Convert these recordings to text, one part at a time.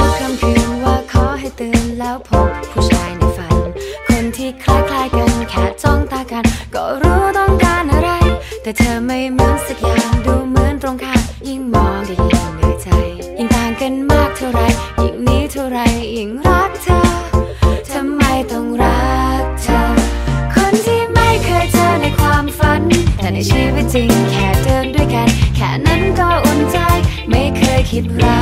บอกดาวในทุกคำคืนว่าขอให้ตื่นแล้วพบผู้ชายในฝัน คนที่คล้ายๆกันแค่จ้องตากัน ก็รู้ต้องการอะไร แต่เธอไม่เหมือนสักอย่างดูเหมือนตรงข้ามยิ่งมองก็ยิ่งเหนื่อยใจ ยิ่งต่างกันมากเท่าไรยิ่งนี้เท่าไรยิ่งรักเธอทำไมต้องรักเธอ คนที่ไม่เคยเจอในความฝัน แต่ในชีวิตจริงแค่เดินด้วยกัน แค่นั้นก็อุ่นใจไม่เคยคิดรัก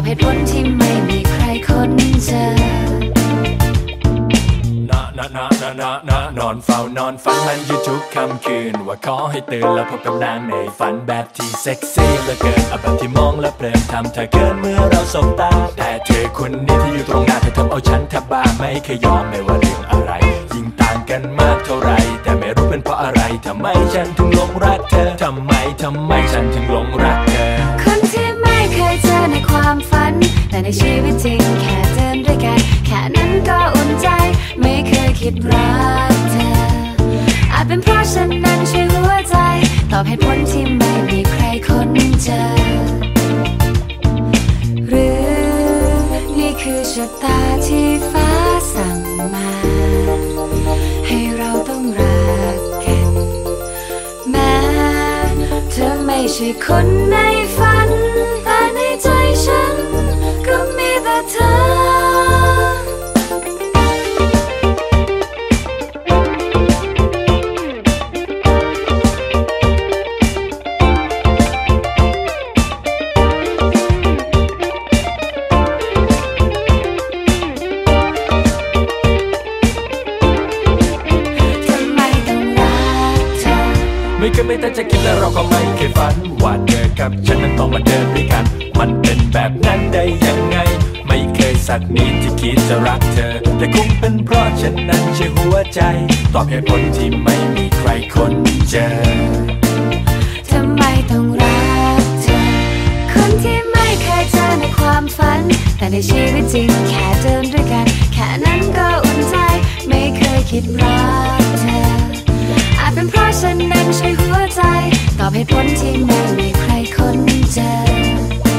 อบเหตุผลที่ไม่มีใครคนเจอนะนะนะนะนะนะนอนเฝ้านอนฝันมันอยู่ทุกค่ำคืน ว่าขอให้ตื่นแล้วพบกับนางในฝันแบบที่เซ็กซี่เหลือเกินเอาแบบที่มองแล้วเพลินทำเธอเกินเมื่อเราสบตา แต่เธอคนนี้ที่อยู่ตรงหน้าเธอทำเอาฉันแทบบ้าไม่เคยยอมไม่ว่าเรื่องอะไร ยิ่งต่างกันมากเท่าไรแต่ไม่รู้เป็นเพราะอะไรทำไมฉันถึงหลงรักเธอทำไมทำไมฉันถึงหลงรักเธอคนที่ เคยเจอในความฝัน แต่ในชีวิตจริงแค่เดินด้วยกัน แค่นั้นก็อุ่นใจ ไม่เคยคิดรักเธอ อาจเป็นเพราะฉันนั้นช่หัวใจ ตอบเหตุผลที่ไม่มีใครคนเจอ หรือนี่คือชะตาที่ฟ้าสั่งมา ให้เราต้องรักกัน แม้เธอไม่ใช่คนในฝัน ไม่เคยไม่ตั้งใจคิดและเราก็ไม่เคยฝัน ว่าเธอกับฉันนั้นต้องมาเดินด้วยกัน มันเป็นแบบนั้นได้ยังไง ไม่เคยสักนิดที่คิดจะรักเธอ แต่คงเป็นเพราะฉันนั้นใช่หัวใจ ตอบเหตุผลที่ไม่มีใครคนเจอทำไมต้องรักเธอ คนที่ไม่เคยเจอในความฝัน แต่ในชีวิตจริงแค่เดินด้วยกัน แค่นั้นก็อุ่นใจ ไม่เคยคิดรักเธอ จเป็นเพราะฉันนั้นใช้หัวใจ ตอบเหตุผลที่ไม่มีใครคนเจอ